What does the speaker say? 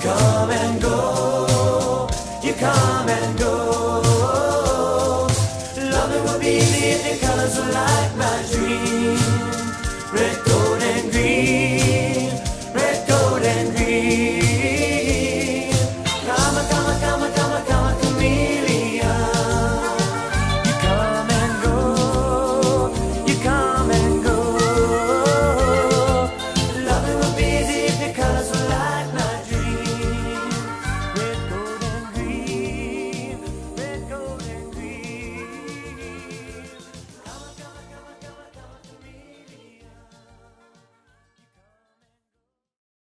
come and go, you come and go. Loving will be the colors of light, my dream. Red